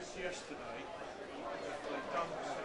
as yesterday, they've done